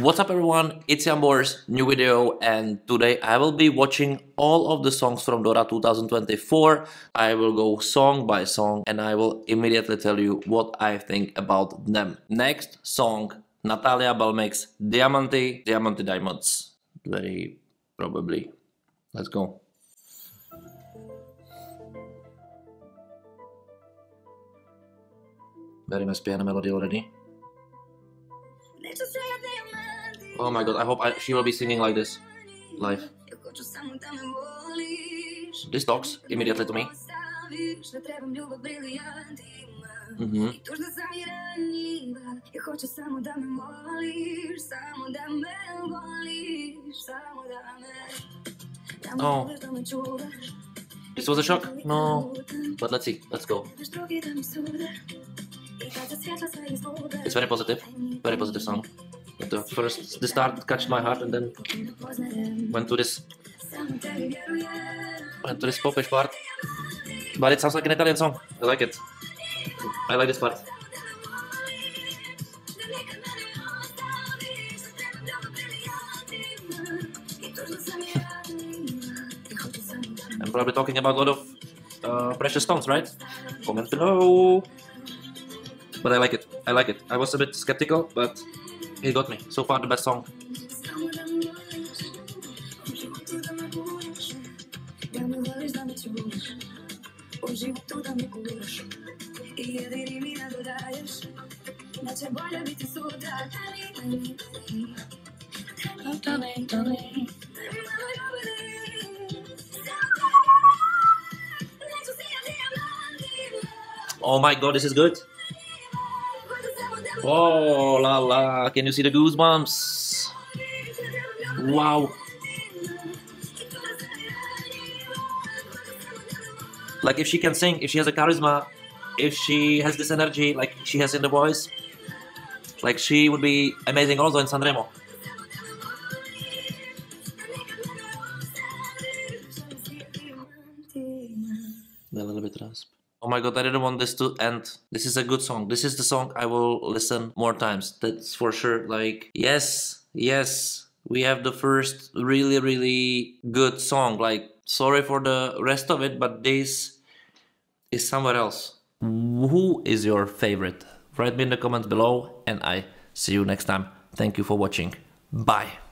What's up everyone, it's Bors. new video and today I will be watching all of the songs from Dora 2024. I will go song by song and I will immediately tell you what I think about them. Next song, Natalia Balmix Dijamanti, Dijamanti Diamonds. Very probably. Let's go. Very nice piano melody already. Oh my god, I hope I, she will be singing like this live. This talks immediately to me. Mm -hmm. Oh. This was a shock? No. But let's see. Let's go. It's very positive. Very positive song. The first, the start catched my heart and then went to this, went to this popish part. But it sounds like an Italian song. I like it. I like this part. I'm probably talking about a lot of uh, precious stones, right? Comment below. But I like it. I like it. I was a bit skeptical, but he got me. So far, the best song. Oh my god, this is good. Oh la la, can you see the goosebumps? Wow. Like if she can sing, if she has a charisma, if she has this energy like she has in the voice, like she would be amazing also in Sanremo. A little bit rasp. Oh my god, I didn't want this to end. This is a good song. This is the song I will listen more times. That's for sure. Like, yes, yes, we have the first really, really good song. Like, sorry for the rest of it, but this is somewhere else. Who is your favorite? Write me in the comments below and I see you next time. Thank you for watching. Bye.